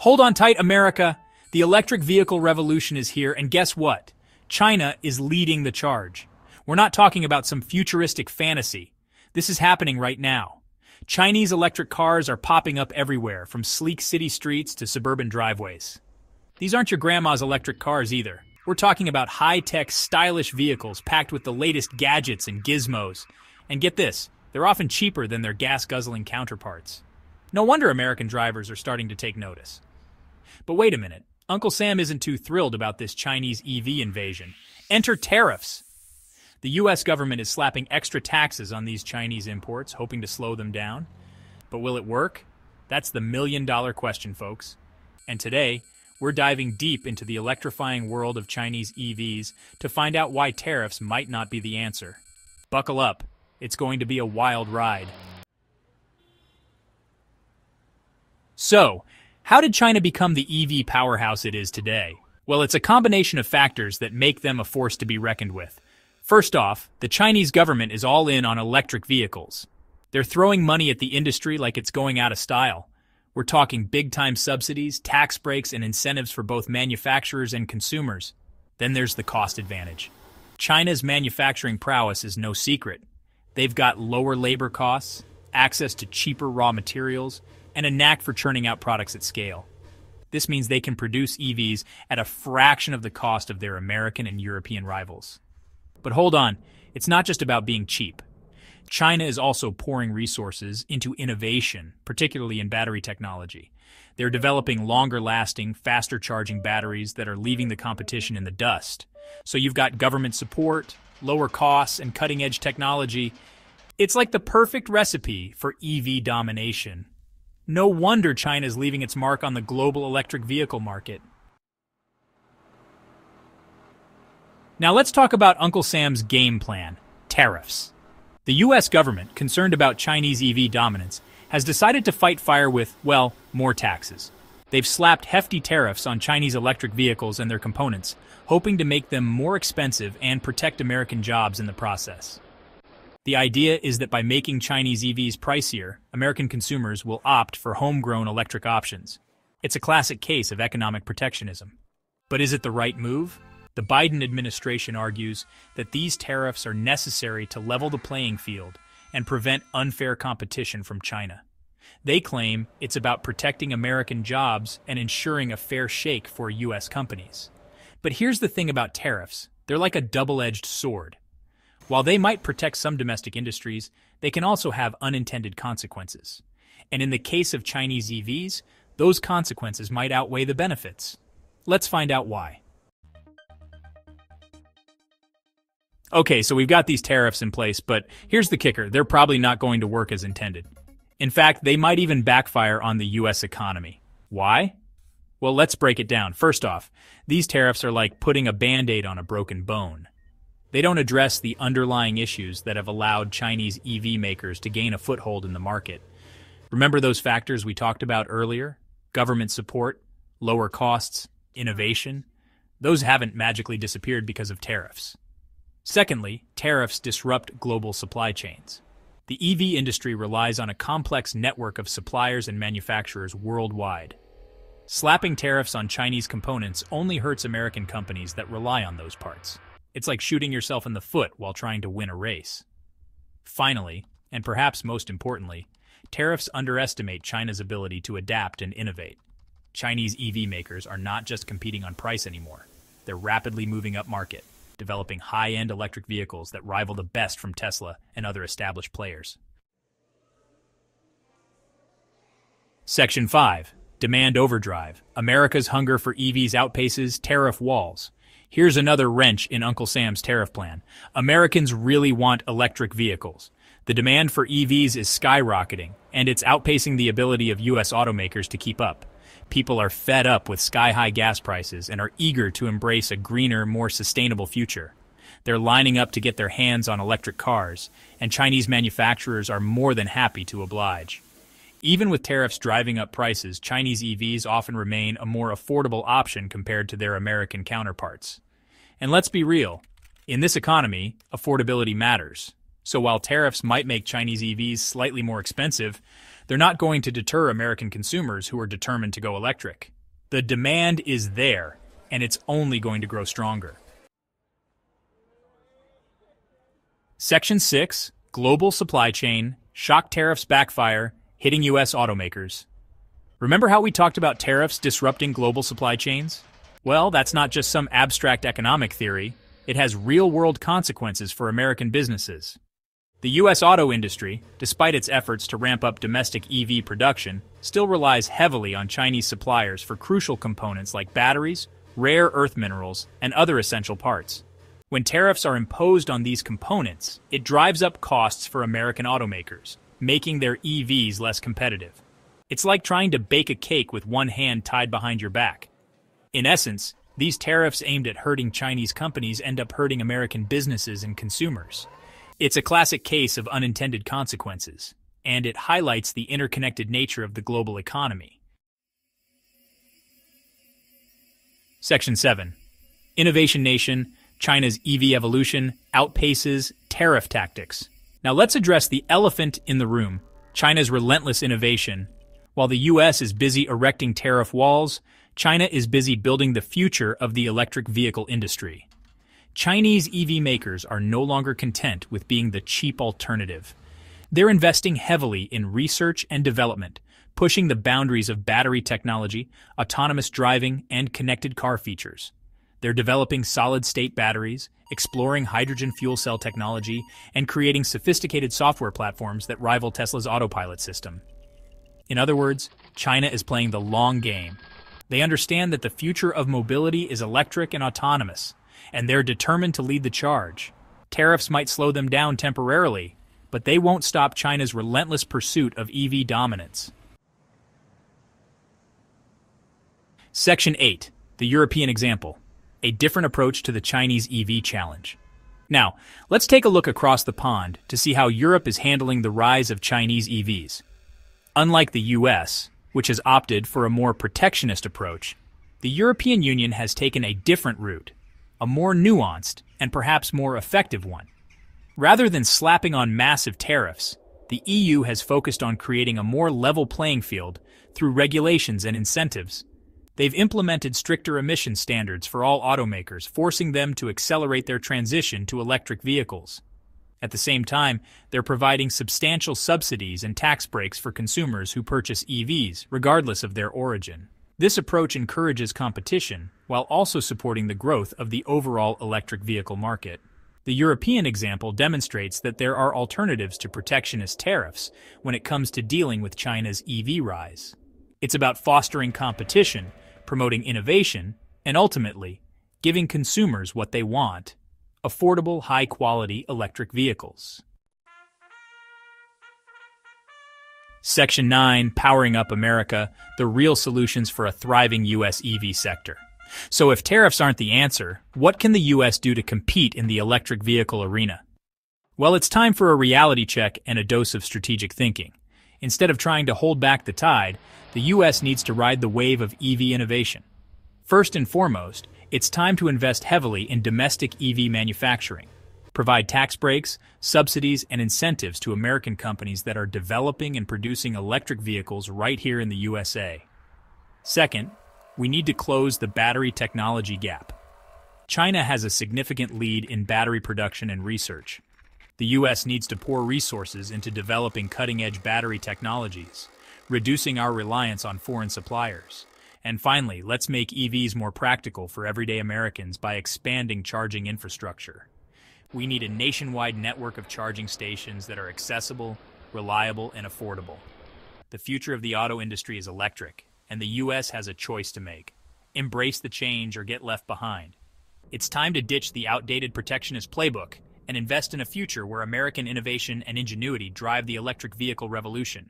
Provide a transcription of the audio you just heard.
Hold on tight, America. The electric vehicle revolution is here, and guess what? China is leading the charge. We're not talking about some futuristic fantasy. This is happening right now. Chinese electric cars are popping up everywhere, from sleek city streets to suburban driveways. These aren't your grandma's electric cars either. We're talking about high tech, stylish vehicles packed with the latest gadgets and gizmos. And get this, they're often cheaper than their gas guzzling counterparts. No wonder American drivers are starting to take notice. But wait a minute. Uncle Sam isn't too thrilled about this Chinese EV invasion. Enter tariffs. The U.S. government is slapping extra taxes on these Chinese imports, hoping to slow them down. But will it work? That's the million dollar question, folks. And today, we're diving deep into the electrifying world of Chinese EVs to find out why tariffs might not be the answer. Buckle up, it's going to be a wild ride. So, how did China become the EV powerhouse it is today? Well, it's a combination of factors that make them a force to be reckoned with. First off, the Chinese government is all in on electric vehicles. They're throwing money at the industry like it's going out of style. We're talking big time subsidies, tax breaks, and incentives for both manufacturers and consumers. Then there's the cost advantage. China's manufacturing prowess is no secret. They've got lower labor costs, access to cheaper raw materials, and a knack for churning out products at scale. This means they can produce EVs at a fraction of the cost of their American and European rivals. But hold on, it's not just about being cheap. China is also pouring resources into innovation, particularly in battery technology. They're developing longer lasting, faster charging batteries that are leaving the competition in the dust. So you've got government support, lower costs, and cutting edge technology. It's like the perfect recipe for EV domination. No wonder China is leaving its mark on the global electric vehicle market. Now let's talk about Uncle Sam's game plan tariffs. The US government, concerned about Chinese EV dominance, has decided to fight fire with, well, more taxes. They've slapped hefty tariffs on Chinese electric vehicles and their components, hoping to make them more expensive and protect American jobs in the process. The idea is that by making Chinese EVs pricier, American consumers will opt for homegrown electric options. It's a classic case of economic protectionism. But is it the right move? The Biden administration argues that these tariffs are necessary to level the playing field and prevent unfair competition from China. They claim it's about protecting American jobs and ensuring a fair shake for U.S. companies. But here's the thing about tariffs they're like a double edged sword. While they might protect some domestic industries, they can also have unintended consequences. And in the case of Chinese EVs, those consequences might outweigh the benefits. Let's find out why. Okay, so we've got these tariffs in place, but here's the kicker they're probably not going to work as intended. In fact, they might even backfire on the U.S. economy. Why? Well, let's break it down. First off, these tariffs are like putting a band aid on a broken bone. They don't address the underlying issues that have allowed Chinese EV makers to gain a foothold in the market. Remember those factors we talked about earlier? Government support, lower costs, innovation? Those haven't magically disappeared because of tariffs. Secondly, tariffs disrupt global supply chains. The EV industry relies on a complex network of suppliers and manufacturers worldwide. Slapping tariffs on Chinese components only hurts American companies that rely on those parts. It's like shooting yourself in the foot while trying to win a race. Finally, and perhaps most importantly, tariffs underestimate China's ability to adapt and innovate. Chinese EV makers are not just competing on price anymore. They're rapidly moving up market, developing high-end electric vehicles that rival the best from Tesla and other established players. Section 5. Demand Overdrive. America's hunger for EVs outpaces tariff walls. Here's another wrench in Uncle Sam's tariff plan. Americans really want electric vehicles. The demand for EVs is skyrocketing, and it's outpacing the ability of U.S. automakers to keep up. People are fed up with sky high gas prices and are eager to embrace a greener, more sustainable future. They're lining up to get their hands on electric cars, and Chinese manufacturers are more than happy to oblige. Even with tariffs driving up prices, Chinese EVs often remain a more affordable option compared to their American counterparts. And let's be real, in this economy, affordability matters. So while tariffs might make Chinese EVs slightly more expensive, they're not going to deter American consumers who are determined to go electric. The demand is there, and it's only going to grow stronger. Section 6 Global Supply Chain Shock Tariffs Backfire Hitting U.S. Automakers. Remember how we talked about tariffs disrupting global supply chains? Well, that's not just some abstract economic theory, it has real world consequences for American businesses. The U.S. auto industry, despite its efforts to ramp up domestic EV production, still relies heavily on Chinese suppliers for crucial components like batteries, rare earth minerals, and other essential parts. When tariffs are imposed on these components, it drives up costs for American automakers, making their EVs less competitive. It's like trying to bake a cake with one hand tied behind your back. In essence, these tariffs aimed at hurting Chinese companies end up hurting American businesses and consumers. It's a classic case of unintended consequences, and it highlights the interconnected nature of the global economy. Section 7 Innovation Nation China's EV evolution outpaces tariff tactics. Now let's address the elephant in the room China's relentless innovation. While the US is busy erecting tariff walls, China is busy building the future of the electric vehicle industry. Chinese EV makers are no longer content with being the cheap alternative. They're investing heavily in research and development, pushing the boundaries of battery technology, autonomous driving, and connected car features. They're developing solid state batteries, exploring hydrogen fuel cell technology, and creating sophisticated software platforms that rival Tesla's autopilot system. In other words, China is playing the long game. They understand that the future of mobility is electric and autonomous, and they're determined to lead the charge. Tariffs might slow them down temporarily, but they won't stop China's relentless pursuit of EV dominance. Section 8 The European Example a different approach to the Chinese EV challenge. Now, let's take a look across the pond to see how Europe is handling the rise of Chinese EVs. Unlike the US, which has opted for a more protectionist approach, the European Union has taken a different route, a more nuanced and perhaps more effective one. Rather than slapping on massive tariffs, the EU has focused on creating a more level playing field through regulations and incentives. They've implemented stricter emission standards for all automakers, forcing them to accelerate their transition to electric vehicles. At the same time, they're providing substantial subsidies and tax breaks for consumers who purchase EVs, regardless of their origin. This approach encourages competition while also supporting the growth of the overall electric vehicle market. The European example demonstrates that there are alternatives to protectionist tariffs when it comes to dealing with China's EV rise. It's about fostering competition promoting innovation, and ultimately, giving consumers what they want affordable, high quality electric vehicles. Section 9 Powering Up America The Real Solutions for a Thriving U.S. EV Sector. So, if tariffs aren't the answer, what can the U.S. do to compete in the electric vehicle arena? Well, it's time for a reality check and a dose of strategic thinking. Instead of trying to hold back the tide, the U.S. needs to ride the wave of EV innovation. First and foremost, it's time to invest heavily in domestic EV manufacturing. Provide tax breaks, subsidies, and incentives to American companies that are developing and producing electric vehicles right here in the USA. Second, we need to close the battery technology gap. China has a significant lead in battery production and research. The U.S. needs to pour resources into developing cutting edge battery technologies reducing our reliance on foreign suppliers. And finally, let's make EVs more practical for everyday Americans by expanding charging infrastructure. We need a nationwide network of charging stations that are accessible, reliable, and affordable. The future of the auto industry is electric, and the U.S. has a choice to make. Embrace the change or get left behind. It's time to ditch the outdated protectionist playbook and invest in a future where American innovation and ingenuity drive the electric vehicle revolution.